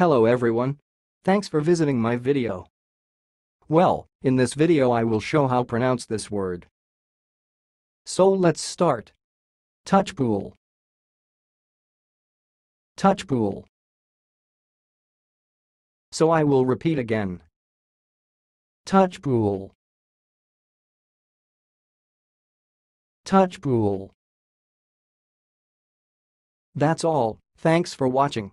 Hello everyone. Thanks for visiting my video. Well, in this video I will show how pronounce this word. So let's start. Touch pool. Touch pool. So I will repeat again. Touch pool. Touch pool. That's all, thanks for watching.